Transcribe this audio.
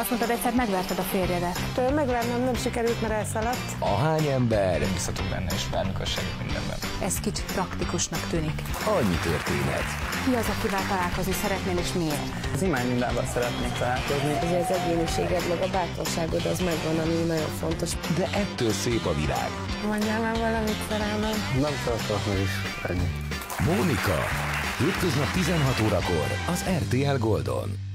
Azt mondtad, egyszer megverted a férjedet. Megvernem nem sikerült, mert elszaladt. A hány ember, Bízhatok benne, és bármikor segít mindenben. Ez kicsit praktikusnak tűnik. annyi történet. Ki az, akivel találkozni szeretnél, és miért? Az imány mindával szeretnék találkozni. Ugye az egyéniséged, meg a bátorságod az megvan, ami nagyon fontos. De ettől szép a világ. Mondjál már valamit, szerelmem. Nem tartok meg is. Ennyi. Mónika. Hétköznap 16 órakor az RTL Goldon.